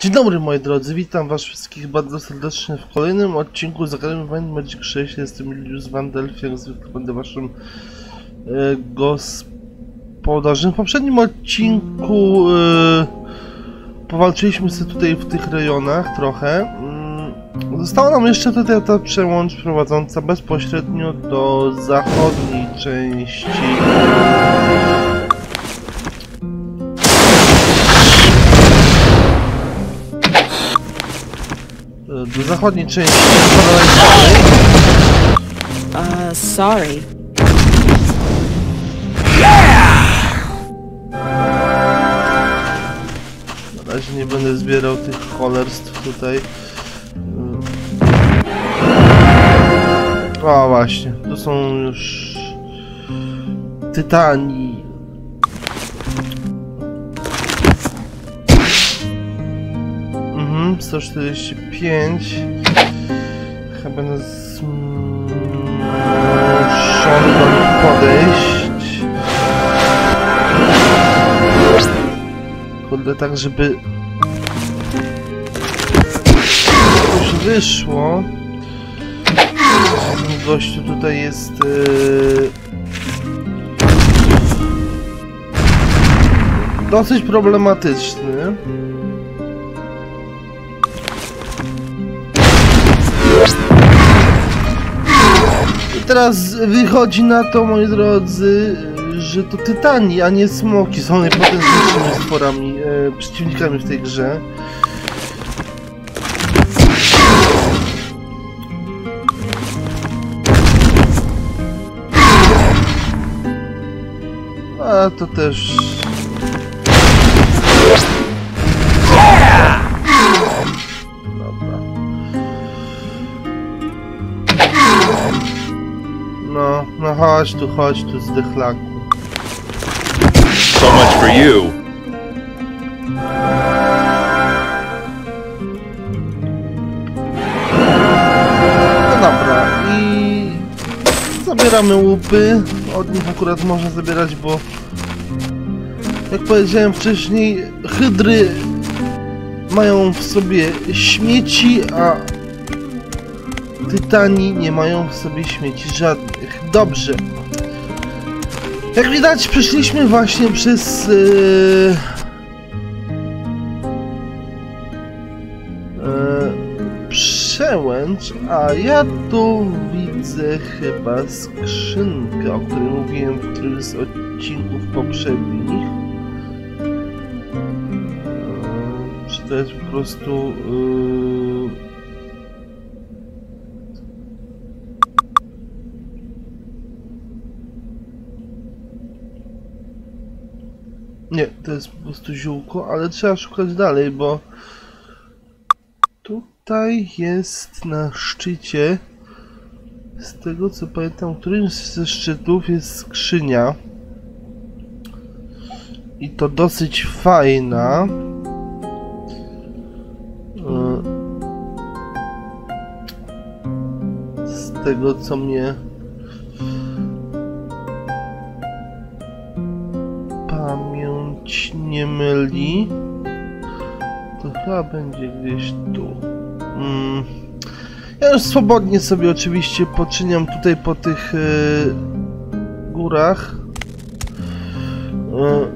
Dzień dobry moi drodzy, witam was wszystkich bardzo serdecznie w kolejnym odcinku Zagrajmy Wind Magic 6. Jestem Julius Van Delphi, jak zwykle będę waszym e, gospodarzem. W poprzednim odcinku e, powalczyliśmy sobie tutaj w tych rejonach trochę. Mm, Została nam jeszcze tutaj ta przełącz prowadząca bezpośrednio do zachodniej części do zachodniej części Uh, sorry. Na razie nie będę zbierał tych cholerstw tutaj. O właśnie, to są już tytani. Mhm, 145. Chyba będę zmuszony podejść. Kurde, tak żeby coś wyszło. Gościu tutaj jest... Yy... Dosyć problematyczny. Teraz wychodzi na to, moi drodzy, że to tytani, a nie smoki są najpotężniejszymi stworami, e, przeciwnikami w tej grze. A to też... chodź tu, chodź tu, zdychlaku. So much for you. No dobra, i zabieramy łupy. Od nich akurat można zabierać, bo jak powiedziałem wcześniej, hydry mają w sobie śmieci, a tytani nie mają w sobie śmieci żadnych. Dobrze. Jak widać, przeszliśmy właśnie przez. Yy... Przełęcz, a ja tu widzę chyba skrzynkę, o której mówiłem w którymś z odcinków poprzednich. Yy, Czy to jest po prostu... Yy... Nie, to jest po prostu ziółko, ale trzeba szukać dalej, bo tutaj jest na szczycie, z tego co pamiętam, którymś ze szczytów jest skrzynia. I to dosyć fajna. E, Z tego co mnie nie myli, to chyba będzie gdzieś tu. Mm. Ja już swobodnie sobie oczywiście poczyniam tutaj po tych e, górach. E,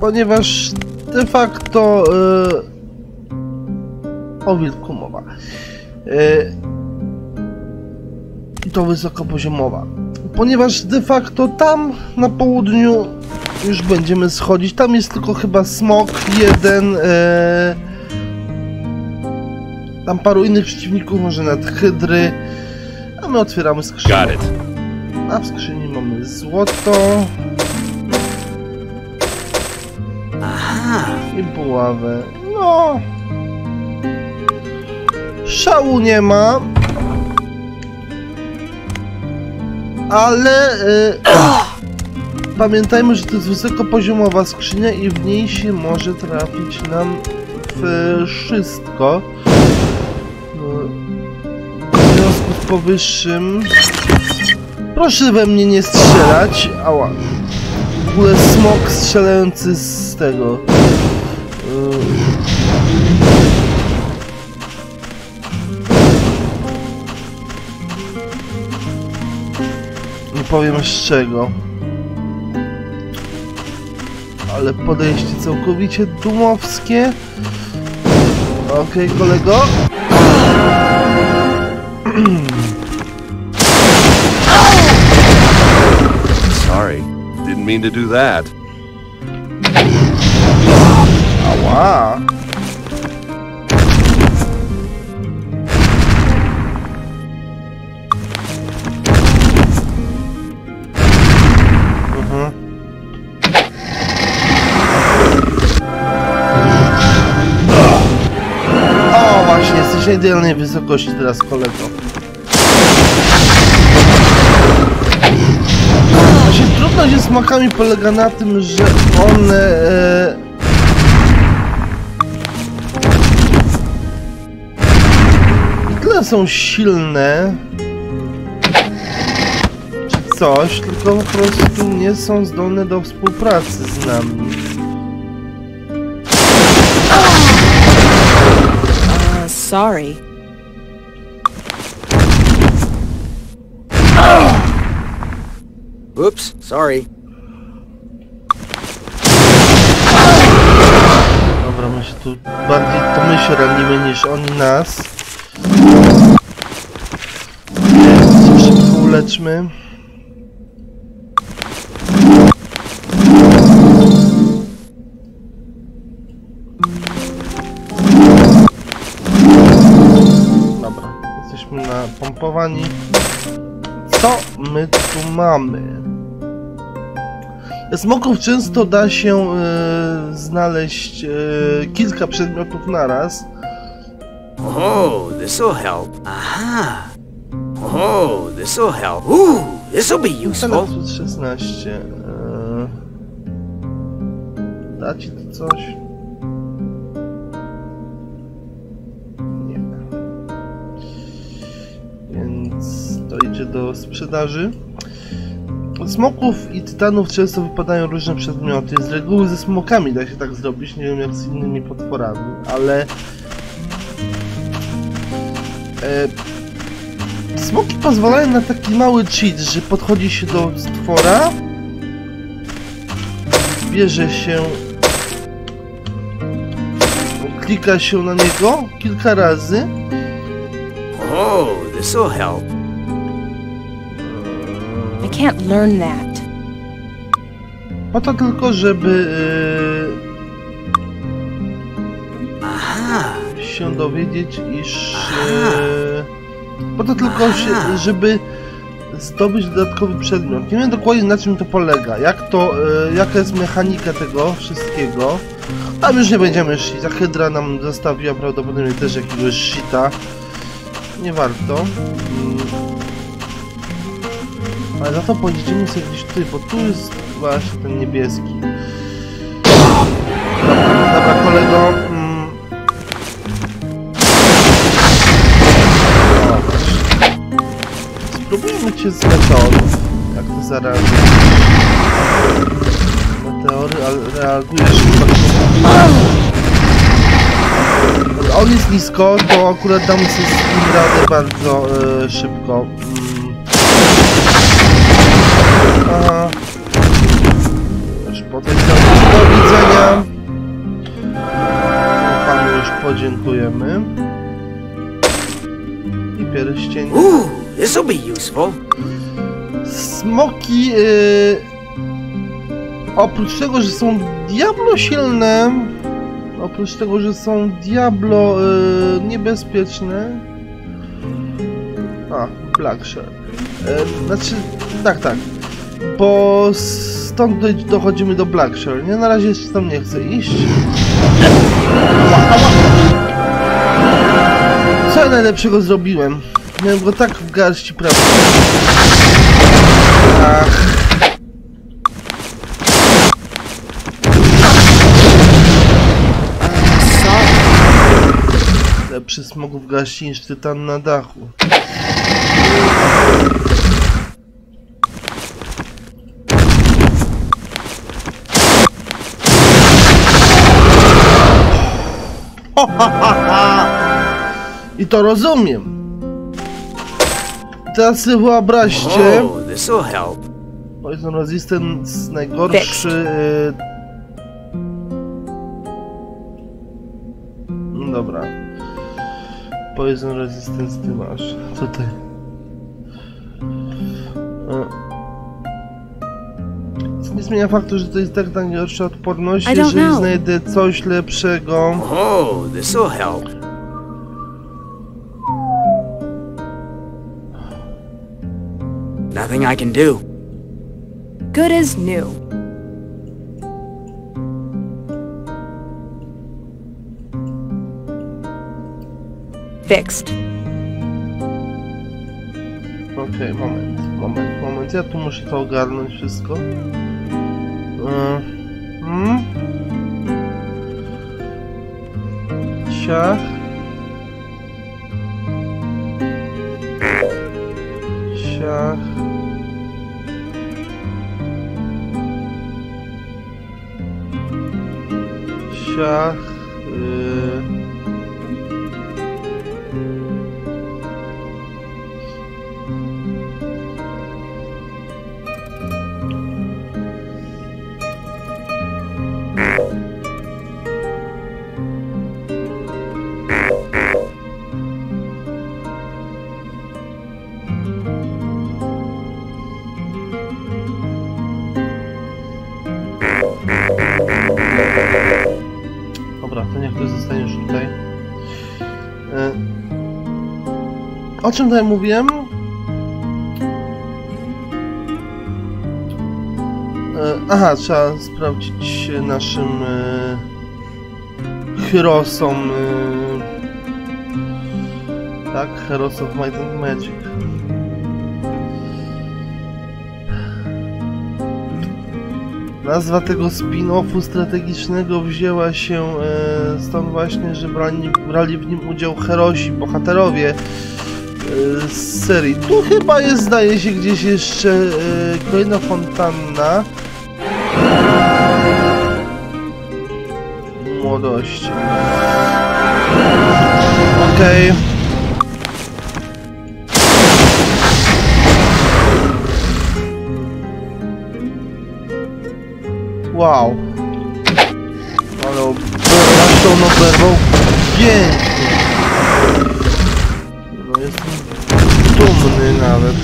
ponieważ de facto e, o wilku mowa. I to wysokopoziomowa. Ponieważ de facto tam na południu już będziemy schodzić. Tam jest tylko chyba smok jeden. E, tam paru innych przeciwników, może nawet hydry. A my otwieramy skrzynię. Got it. A w skrzyni mamy złoto. I buławę. No. Szału nie ma. Ale... Y, pamiętajmy, że to jest wysokopoziomowa skrzynia i w niej się może trafić nam wszystko. No, W związku z powyższym... Proszę we mnie nie strzelać. Ała. W ogóle smok strzelający z tego. Nie powiem z czego. Ale podejście całkowicie dumowskie. Okej, kolego. Sorry. Didn't mean to do that. Ała. Idealnej wysokości teraz, kolego. Właśnie trudność ze smakami polega na tym, że one... E, tyle są silne, czy coś, tylko po prostu nie są zdolne do współpracy z nami. Sorry. Oops, sorry. Dobra, my się tu bardziej to my się ranimy niż oni nas. Więc szybko uleczmy. Napompowani. Co my tu mamy? Smoków często da się e, znaleźć e, kilka przedmiotów naraz. Oh, this'll help. Aha. Oh, this'll help. Ooh, this'll be useful. Telefon 16. E, da ci to coś? To idzie do sprzedaży. Smoków i tytanów często wypadają różne przedmioty. Z reguły ze smokami da się tak zrobić, nie wiem jak z innymi potworami, ale... E, smoki pozwalają na taki mały cheat, że podchodzi się do stwora, bierze się, klika się na niego kilka razy, Oh, this'll help. Can't learn that. po to tylko, żeby Aha. e, się dowiedzieć, iż... E, po to tylko, się, żeby zdobyć dodatkowy przedmiot. Nie wiem dokładnie na czym to polega, jak to, e, jaka jest mechanika tego wszystkiego. Tam już nie będziemy szli, ta hydra nam zostawiła prawdopodobnie też jakiegoś shita. Nie warto. Ale za to pojedziemy sobie gdzieś tutaj, bo tu jest właśnie ten niebieski. Dobra, dobra kolego. Mm. Spróbujmy cię z meteorów. Jak ty zareagujesz? Meteory, ale reagujesz. On jest nisko, to akurat damy sobie z nim radę bardzo e, szybko. Aha. Już po tej stronie do widzenia. Panu już podziękujemy. I pierścień. Ooh, this'll be useful. Smoki, yy, oprócz tego, że są diablo silne, oprócz tego, że są diablo yy, niebezpieczne, a, Blackshare, yy, znaczy, tak, tak, bo stąd dochodzimy do Blackshare, nie? Na razie jeszcze tam nie chcę iść. Co ja najlepszego zrobiłem? Miałem go tak w garści prawie. Ach. Lepszy smogów gaści niż tytan na dachu. I to rozumiem. Teraz sobie wyobraźcie, Oh. Poison Resistance najgorszy... y, No Dobra. Poison Resistance ty masz. Tutaj. Y. zmienia faktu, że to jest tak najgorsza odporność, I don't jeżeli know. znajdę coś lepszego. Oh, this'll help. Nothing I can do. Good as new. Fixed. Okej, moment, moment, moment. Ja tu muszę to ogarnąć wszystko. E, Hmm? Ciach. Ciach. Ciach. O czym tutaj mówiłem? E, Aha, trzeba sprawdzić naszym e, Heroesom. e, Tak, Heroes of Might and Magic. Nazwa tego spin-offu strategicznego wzięła się stąd właśnie, że brali, brali w nim udział herosi, bohaterowie z serii. Tu chyba jest, zdaje się, gdzieś jeszcze e, kolejna fontanna. Młodości. Okej. Wow. Ale oberwał, to on oberwał pięknie. Nawet.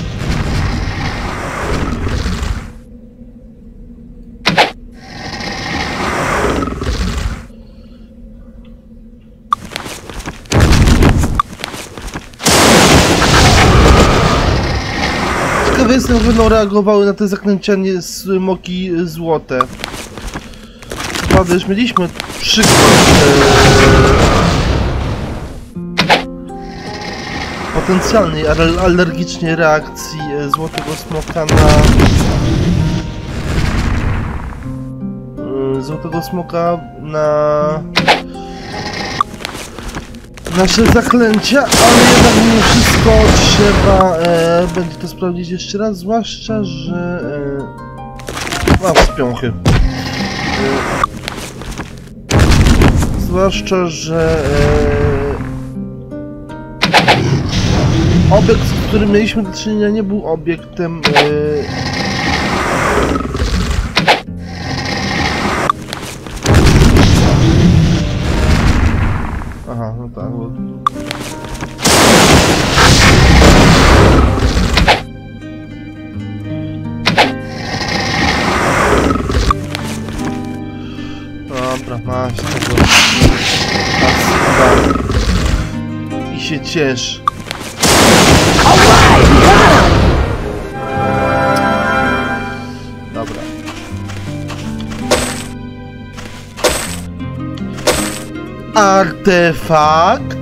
Ciekawy jestem, jak będą reagowały na te zaklęcia nie smoki złote. Prawda, już mieliśmy przykład e, potencjalnej ale- alergicznej reakcji e, złotego smoka na e, złotego smoka na nasze zaklęcia, ale jednak mimo wszystko trzeba e, będzie to sprawdzić jeszcze raz, zwłaszcza, że e, mam spiąchy. E, zwłaszcza, że e, obiekt, z którym mieliśmy do czynienia, nie był obiektem e, Aha, no tak, bo... Dobra, masz tego. I się ciesz. Dobra. Artefakt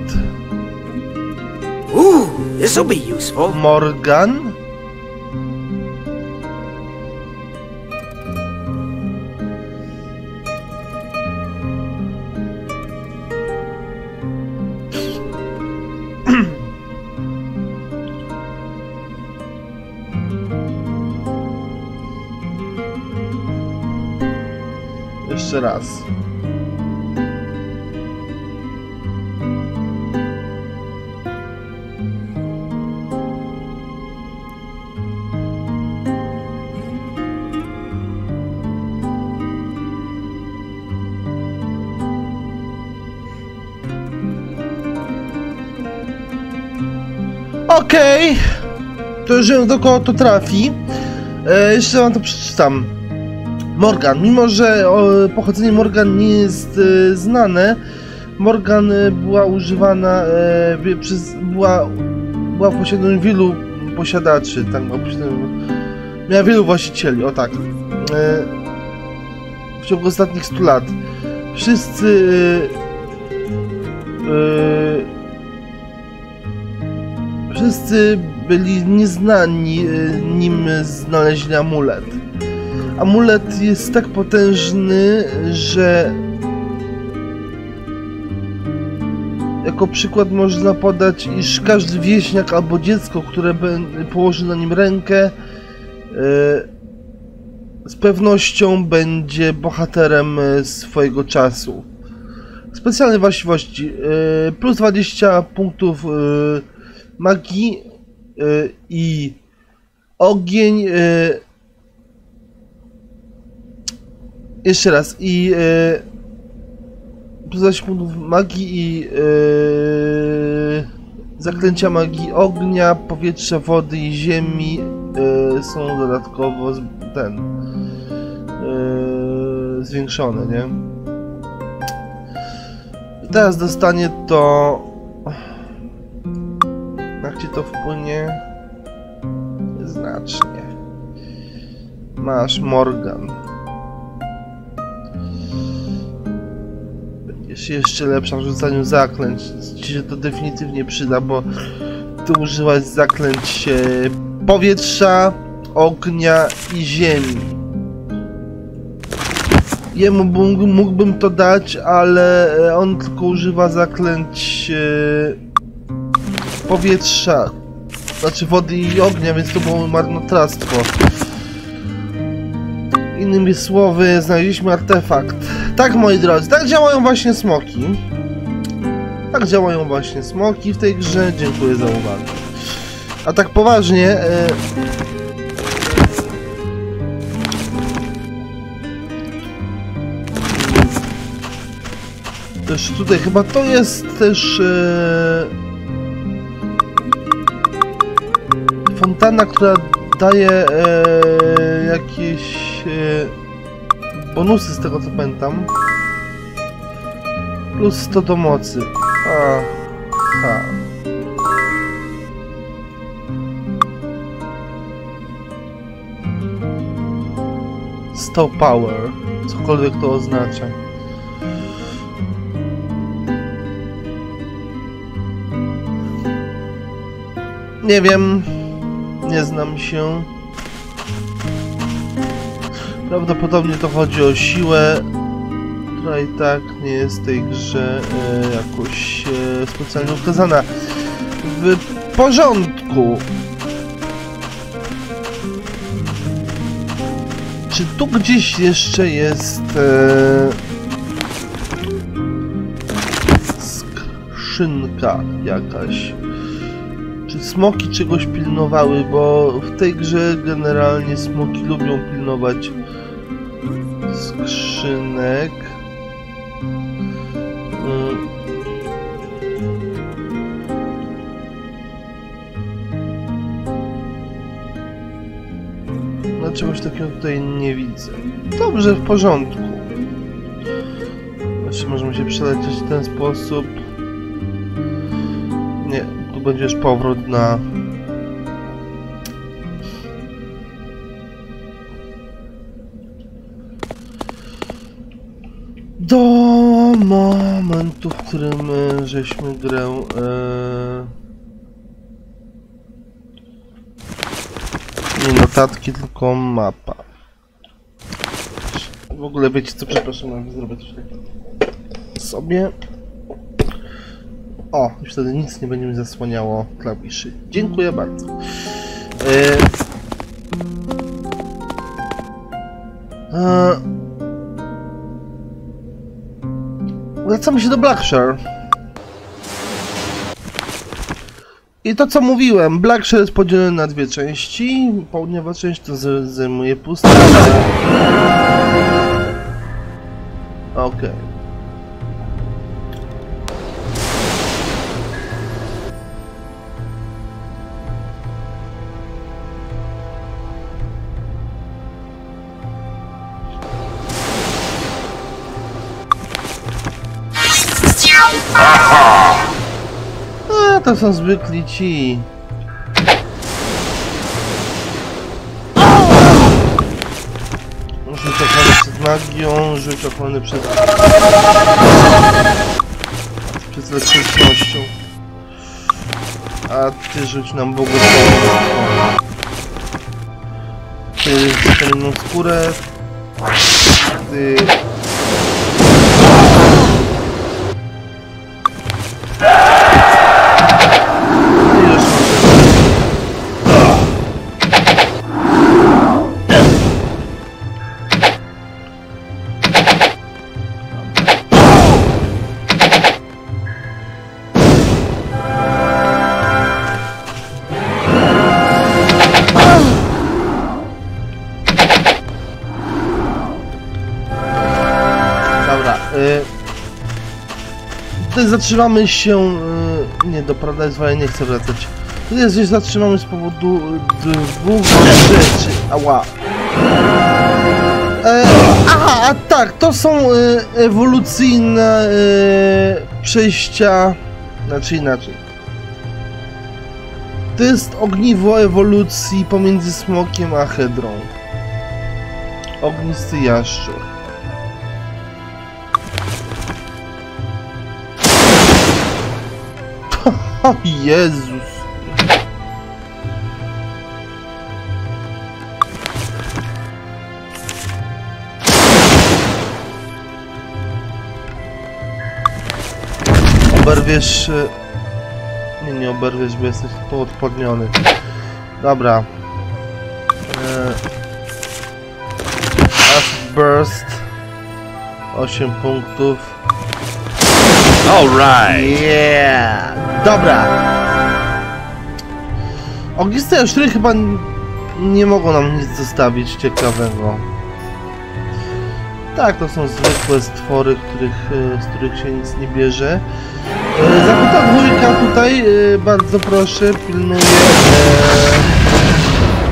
Ooh, this'll be useful. Morgan. Wiem do kogo to trafi. E, jeszcze wam to przeczytam. Morgan, mimo że o, pochodzenie Morgan nie jest e, znane, Morgan e, była używana e, przez, była, była w posiadaniu wielu posiadaczy, tak, miała wielu właścicieli, o tak, e, w ciągu ostatnich 100 lat. Wszyscy e, Wszyscy byli nieznani, e, nim znaleźli amulet. Amulet jest tak potężny, że jako przykład można podać, iż każdy wieśniak albo dziecko, które położy na nim rękę, e, z pewnością będzie bohaterem e, swojego czasu. Specjalne właściwości. Plus 20 punktów magii e, i ogień. e, Jeszcze raz. I e, plus 20 punktów magii i e, zaklęcia magii ognia, powietrza, wody i ziemi e, są dodatkowo ten e, zwiększone, nie? Teraz dostanie to to wpłynie? Znacznie. Masz Morgan. Będziesz jeszcze lepsza w rzucaniu zaklęć. Ci się to definitywnie przyda, bo ty użyłaś zaklęć e, powietrza, ognia i ziemi. Jemu mógł- mógłbym to dać, ale on tylko używa zaklęć e, powietrza, znaczy wody i ognia, więc to było marnotrawstwo. Innymi słowy, znaleźliśmy artefakt. Tak, moi drodzy, tak działają właśnie smoki. Tak działają właśnie smoki w tej grze. Dziękuję za uwagę. A tak poważnie, e, też tutaj chyba to jest też e, fontana, która daje e, jakieś e, bonusy z tego co pamiętam. Plus 100 do mocy. A, ha. Sto power, cokolwiek to oznacza. Nie wiem, nie znam się. Prawdopodobnie to chodzi o siłę, która i tak nie jest w tej grze e, jakoś e, specjalnie ukazana. W porządku. Czy tu gdzieś jeszcze jest e, skrzynka jakaś? Smoki czegoś pilnowały, bo w tej grze generalnie smoki lubią pilnować skrzynek. Mm. No czegoś takiego tutaj nie widzę. Dobrze, w porządku. Jeszcze możemy się przelecieć w ten sposób. Będziesz powrót na... Do momentu, w którym e, żeśmy grę... E... Nie notatki, tylko mapa. W ogóle wiecie co, przepraszam, zrobię coś takiego sobie. O, i wtedy nic nie będzie mi zasłaniało klawiszy. Dziękuję bardzo. E... E... Wracamy się do Blackshire. I to co mówiłem, Blackshire jest podzielony na dwie części. Południowa część to zajmuje pustynię. Okej. A, to są zwykli ci. Rzuć ochrony przed magią, rzuć ochrony przed... przed elektrycznością. A ty rzuć nam błogosławieństwo. Ty kamienną skórę. Ty Tutaj zatrzymamy się... Y... Nie, do Paradise nie chcę wracać. Tutaj gdzieś zatrzymamy z powodu y, dwóch rzeczy. Ała. E, a tak, to są y, ewolucyjne przejścia... Znaczy inaczej. To jest ogniwo ewolucji pomiędzy smokiem a hedrą. Ognisty jaszczur. O Jezus. Oberwiesz... y, Nie, nie oberwiesz, bo jesteś tu odpodniony. Dobra. E... Burst. 8 punktów. Alright. Yeah! Dobra! Ogniste jaszczury chyba nie mogą nam nic zostawić ciekawego. Tak, to są zwykłe stwory, których, e, z których się nic nie bierze. E, Zakuta dwójka tutaj, e, bardzo proszę, pilnuje...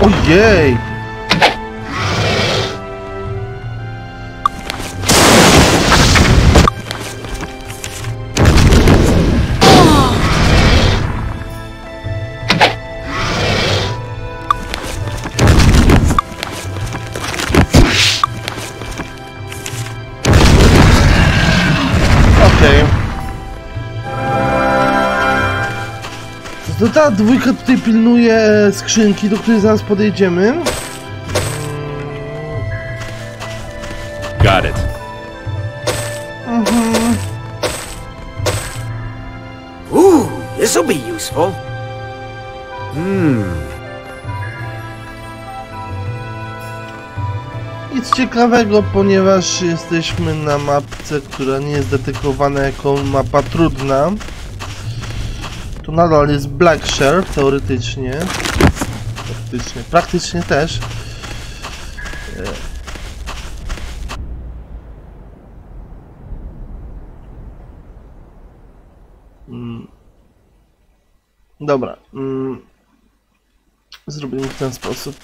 Ojej! Ta dwójka tutaj pilnuje skrzynki, do której zaraz podejdziemy. Got it. Ooh, this'll be useful. Nic ciekawego, ponieważ jesteśmy na mapce, która nie jest dedykowana jako mapa trudna. To nadal jest Blackshare, teoretycznie. Teoretycznie, praktycznie też. E. Mm. Dobra. Mm. Zrobimy w ten sposób.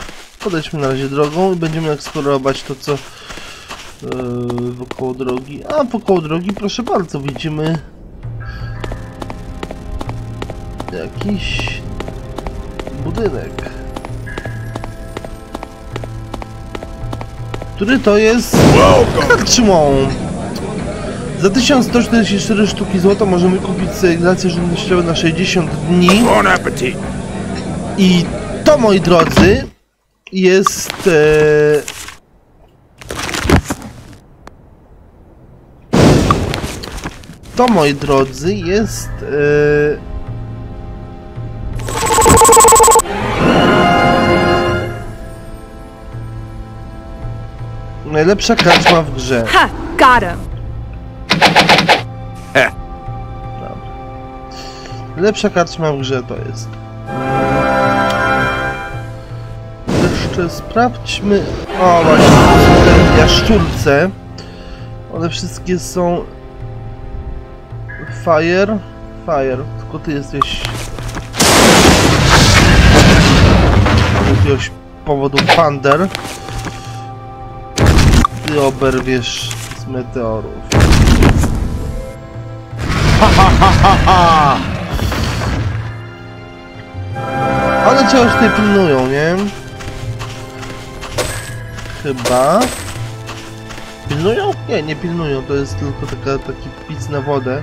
Podejdźmy na razie drogą i będziemy eksplorować to, co yy, wokoło drogi. A wokoło drogi, proszę bardzo, widzimy jakiś budynek. Który to jest karczmą. Za 1144 sztuki złota możemy kupić sobie grację żywnościowe na 60 dni. I to, moi drodzy, jest. E... To, moi drodzy, jest. E... Najlepsza karczma w grze. Ha! Got him. Lepsza karczma w grze to jest. Jeszcze sprawdźmy. O właśnie, to są te jaszczurce. One wszystkie są. Fire. Fire. Tylko ty jesteś. Z jakiegoś powodu Thunder. Ty oberwiesz z meteorów. One czegoś tutaj pilnują, nie? Chyba. Pilnują? Nie, nie pilnują, to jest tylko taka, taki pic na wodę.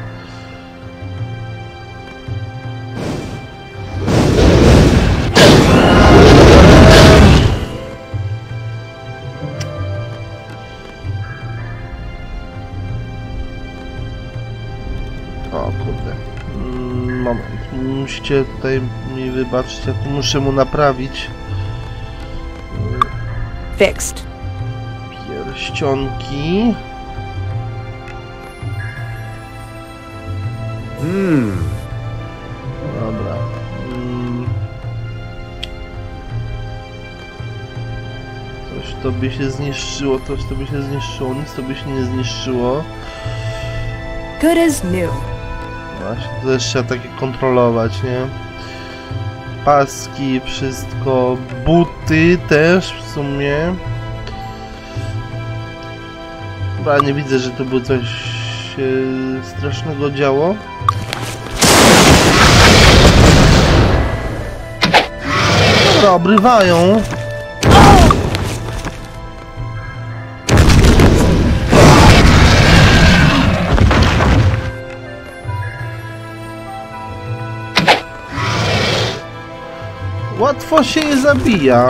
Musicie tutaj mi wybaczyć, ja tu muszę mu naprawić Fixed. pierścionki. Hmm. Dobra. Mm. Coś to by się zniszczyło, coś to by się zniszczyło, nic to by się nie zniszczyło. Good as new. Właśnie, to też trzeba takie kontrolować, nie? Paski, wszystko, buty też w sumie. Chyba nie widzę, że tu było coś się strasznego działo. Dobra, obrywają. Łatwo się je zabija.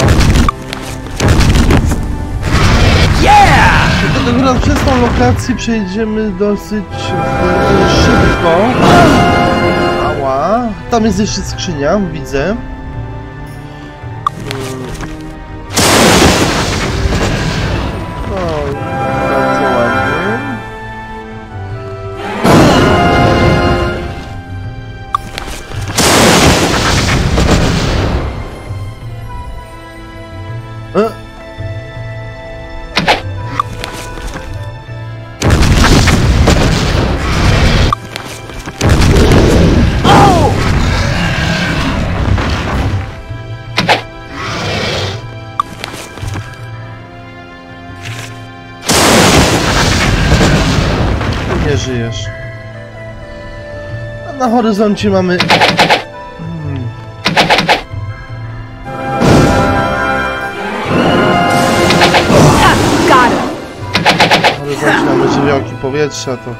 Yeah! Dlatego akurat przez tą lokację przejdziemy dosyć e, szybko. Ała. Tam jest jeszcze skrzynia, widzę. Horyzoncie mamy... Hmm. Na horyzoncie mamy żywiołki powietrza, to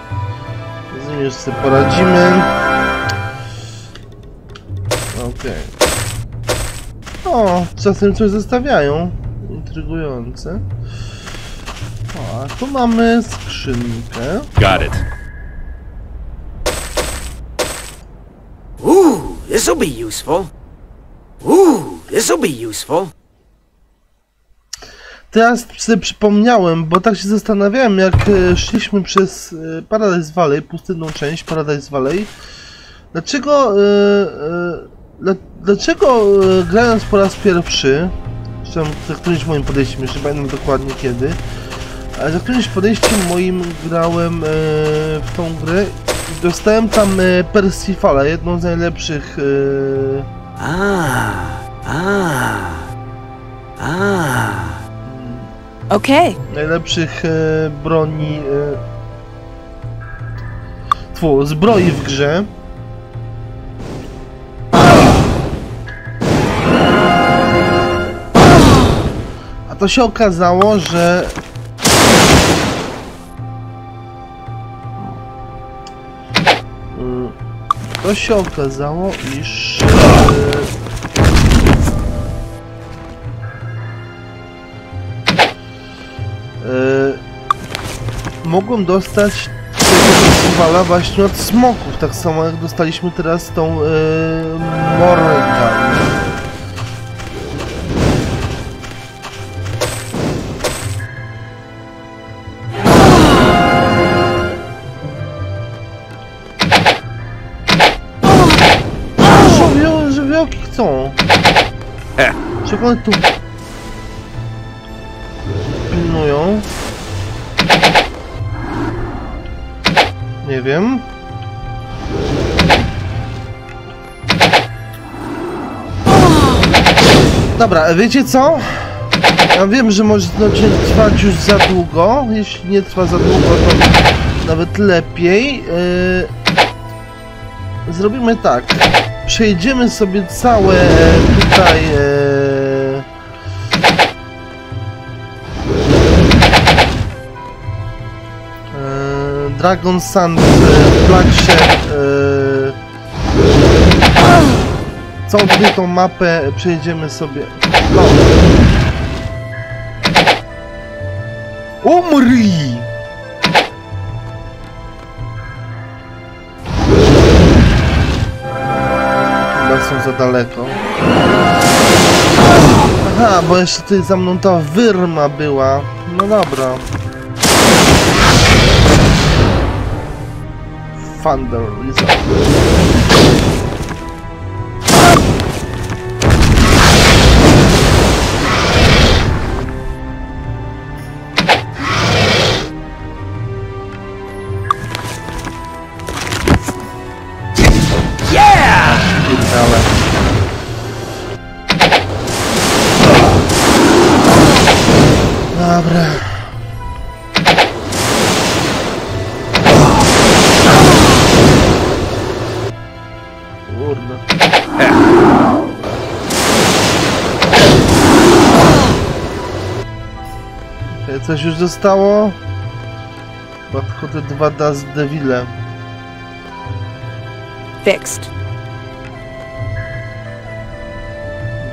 z nimi już sobie poradzimy. Okej. O, czasem coś zostawiają. Intrygujące. O, a tu mamy skrzynkę. Got it. Ooh, this'll be useful. Ooh, this'll be useful. Teraz sobie przypomniałem, bo tak się zastanawiałem, jak e, szliśmy przez e, Paradise Valley, pustynną część Paradise Valley. Dlaczego, e, dla, dlaczego grając po raz pierwszy, zresztą za którymś moim podejściem, jeszcze pamiętam dokładnie kiedy, ale za którymś podejściem moim grałem w tą grę dostałem tam e, Persifala, jedną z najlepszych e, Ah, ah, ah. Okay. najlepszych e, broni. E, tfu, zbroi w grze. A to się okazało, że. To się okazało, iż. E, e, mogłem dostać tego festiwala właśnie od smoków, tak samo jak dostaliśmy teraz tą e, Morgan. Chcą. Heh. Czego one tu pilnują? Nie wiem. Dobra, wiecie co? Ja wiem, że może to trwać już za długo. Jeśli nie trwa za długo, to nawet lepiej. Yy... zrobimy tak. Przejdziemy sobie całe tutaj. E, e, Dragon Sand, Flagship. E, całą tą mapę przejdziemy sobie. No. Umrij! Za daleko. Aha, bo jeszcze tutaj za mną ta wyrma była. No dobra. Thunder Lizard. Coś już zostało? Chyba tylko te dwa Dust Devile. Fixed.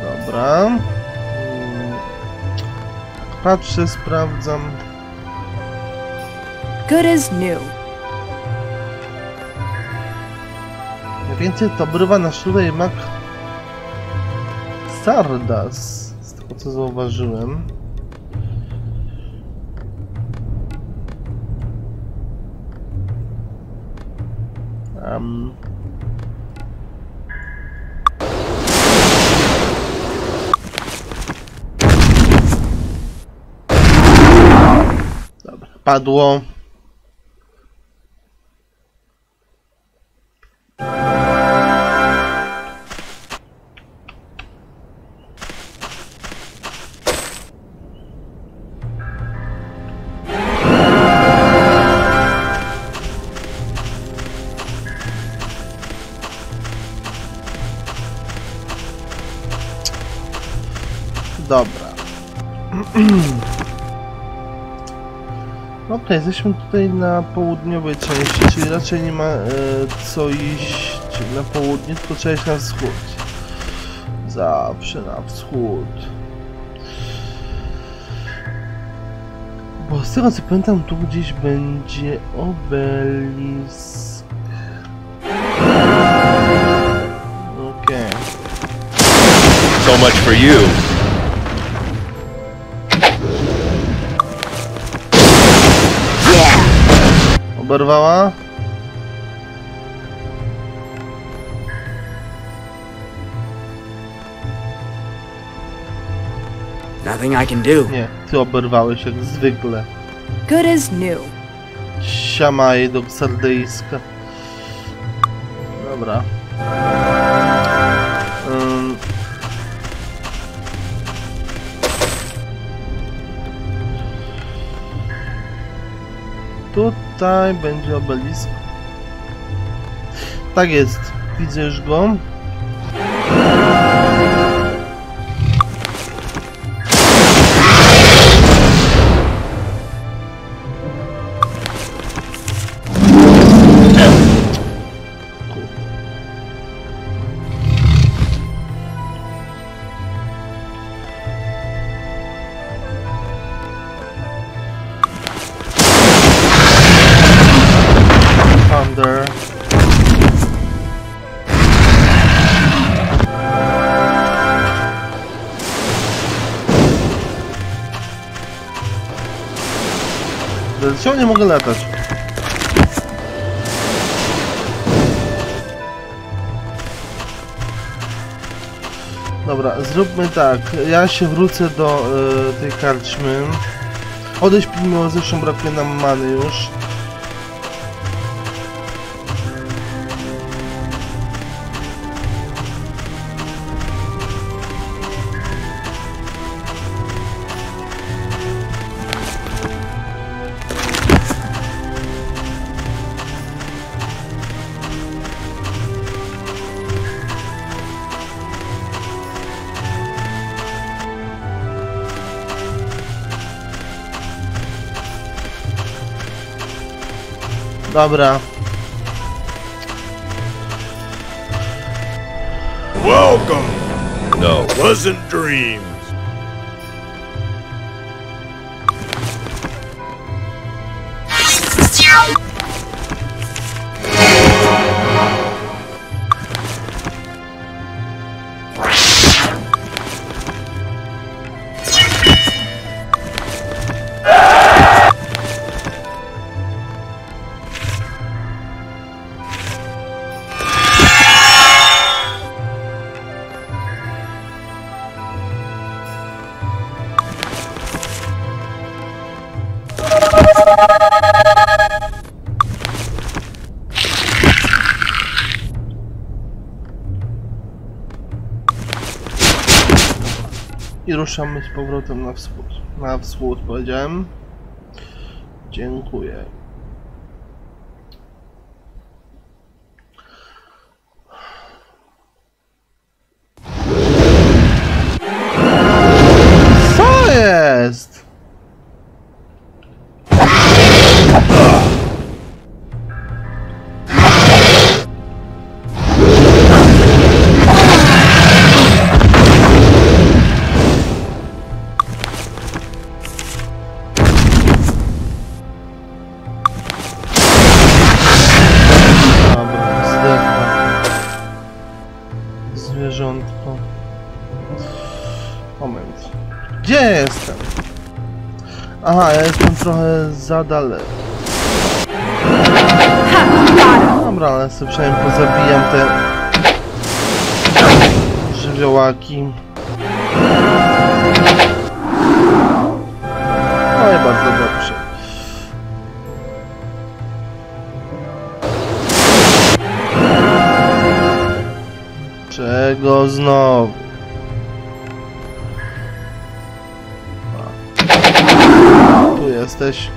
Dobra. Mm. Patrzę, sprawdzam. Good as new. Najwięcej to brywa na szule i mak Stardust, z tego co zauważyłem. Um. Dobra, padło. Okej, jesteśmy tutaj na południowej części, czyli raczej nie ma e, co iść na południe, tylko trzeba iść na wschód. Zawsze na wschód. Bo z tego co pamiętam, tu gdzieś będzie obelisk. Okej. So much for you. Oberwała? Nothing I can do. Nie, ty oberwałeś jak zwykle. Good as new. Siamaj do. Dobra. Tutaj będzie obelisk. Tak jest, widzę już go. Dobra, zróbmy tak. Ja się wrócę do e, tej karczmy. Odeśpimy, zresztą brakuje nam many już. Dobra. Welcome, No. pleasant dreams. I ruszamy z powrotem na wschód. Na wschód powiedziałem. Dziękuję. Jestem trochę za daleko. Dobra, ale sobie przynajmniej pozabijam te żywiołaki. No i bardzo dobrze. Czego znowu? Jesteś.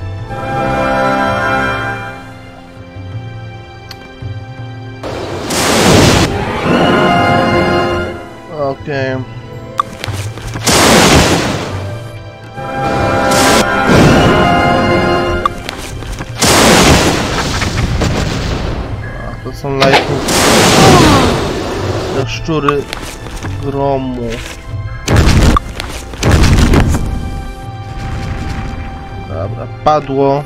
Okej. A, To są lajki. Te szczury gromu. Padło.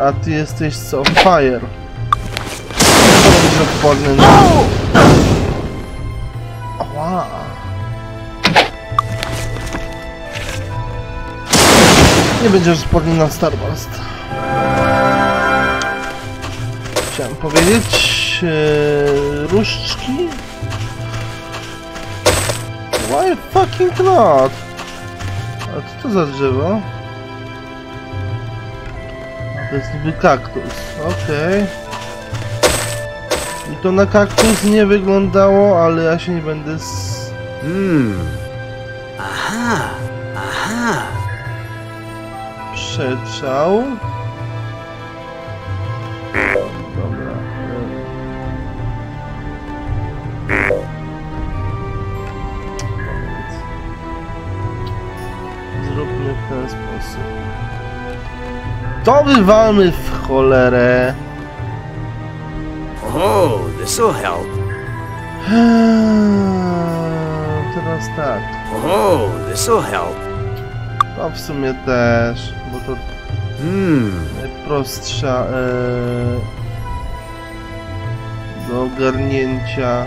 A ty jesteś co? Fire. Odporny na... Ła. Nie będziesz odporny na Starburst. Chciałem powiedzieć... Yy, różdżki? Why fucking not? A co to za drzewo? To jest niby kaktus, okej. I to na kaktus nie wyglądało, ale ja się nie będę s... Hmm. Aha. Aha. przeczał. To wywalmy w cholerę. Oh, this'll help. Teraz tak. Oh, this'll help. To w sumie też, bo to Hmm. najprostsza e, do ogarnięcia.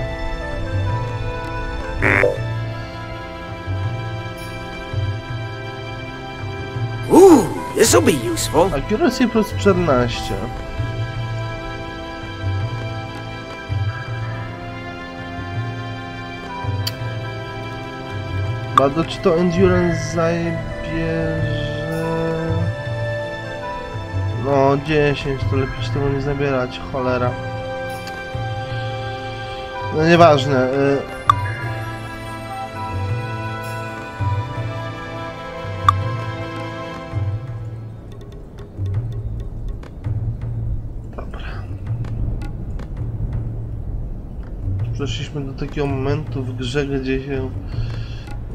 Ooh, this'll be useful. Accuracy plus 14. Bardzo ci to endurance zabierze... No 10, to lepiej się tego nie zabierać, cholera. No nieważne. Y... Przeszliśmy do takiego momentu w grze, gdzie się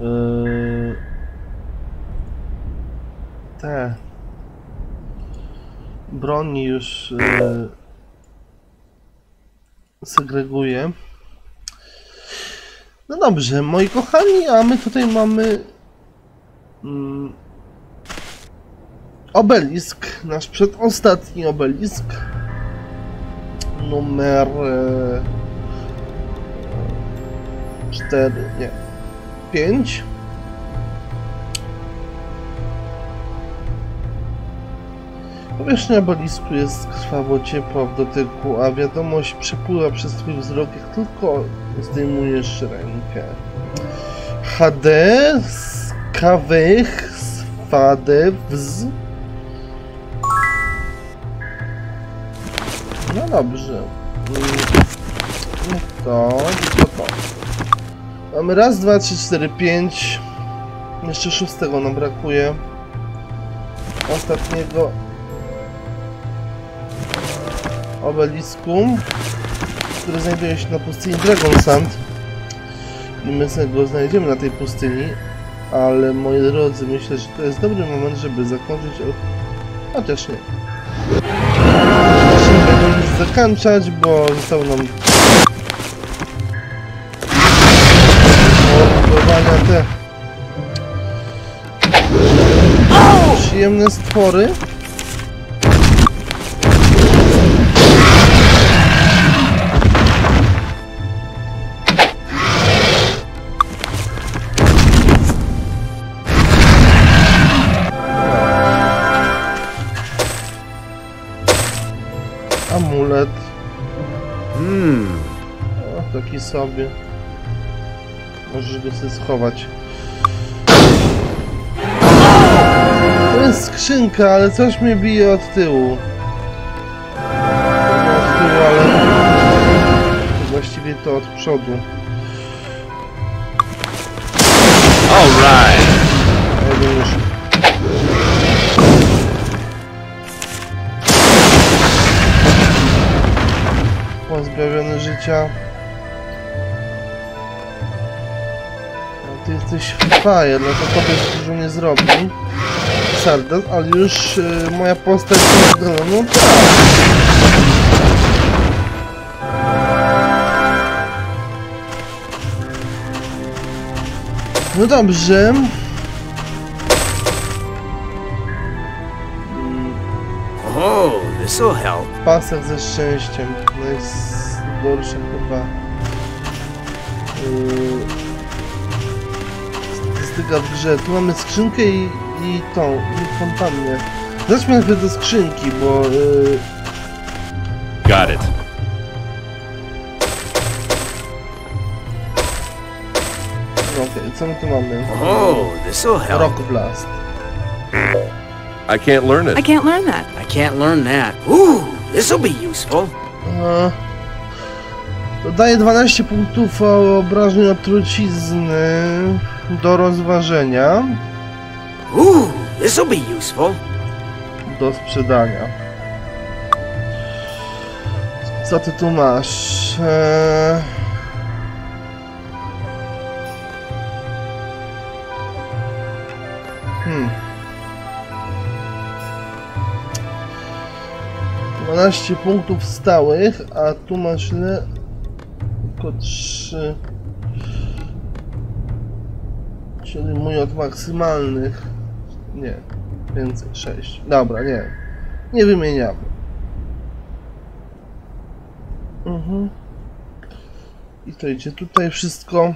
yy, te broni już e, segreguję. No dobrze, moi kochani, a my tutaj mamy mm, obelisk, nasz przedostatni obelisk. Numer 4, nie, 5. Powierzchnia obelisku jest krwawo ciepła w dotyku, a wiadomość przepływa przez twój wzrok, jak tylko zdejmujesz rękę. HD, skawych, swadewz. No dobrze. Mm, No to, to to. Mamy raz, dwa, trzy, cztery, pięć. Jeszcze szóstego nam brakuje. Ostatniego obelisku, który znajduje się na pustyni Dragon Sand. I my go znajdziemy na tej pustyni, ale moi drodzy, myślę, że to jest dobry moment, żeby zakończyć. Chociaż nie. Nic zakończać, bo zostało nam przyjemne stwory. Amulet. Hmm. O, taki sobie. Możesz go sobie schować. Skrzynka, ale coś mnie bije od tyłu. Od tyłu, ale... Właściwie to od przodu. All right. A jeden już... Pozbawiony życia. Ty jesteś fajer, no to tobie dużo nie zrobi. Sardas, ale już y, moja postać... No, no tak. No dobrze. Oh, this'll help. Pasek ze szczęściem. No jest gorsza chyba. Yy, statystyka w grze. Tu mamy skrzynkę i, i tą, i fontannę. Zacznijmy najpierw do skrzynki, bo... Yy, Got it. no okej, co my tu mamy? Oh, this'll help. Rock Blast. I can't learn I it. can't learn that. I can't learn that. Ooh, this'll be useful. E, Dodaje 12 punktów obrażeń od trucizny do rozważenia. Ooh, this'll be useful. do sprzedania. Co ty tu masz? Eee... Hmm. 12 punktów stałych, a tu masz ile? Tylko 3. Czyli mój od maksymalnych. Nie. Więcej, 6. Dobra, nie. Nie wymieniamy. Mhm. I to idzie tutaj wszystko.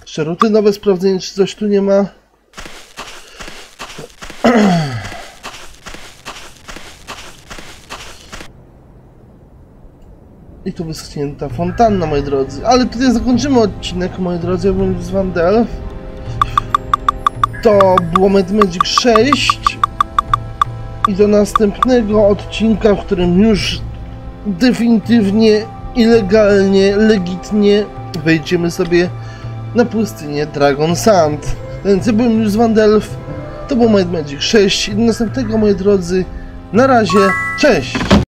Jeszcze rutynowe sprawdzenie, czy coś tu nie ma. I tu wyschnięta fontanna, moi drodzy. Ale tutaj zakończymy odcinek, moi drodzy. Ja byłem z Van Delf. To było Mad Magic 6 i do następnego odcinka, w którym już definitywnie i legalnie, legitnie wejdziemy sobie na pustynię Dragon Sand. Więc ja byłem już z Wandelf, to był Mad Magic 6 i do następnego moi drodzy, na razie, cześć!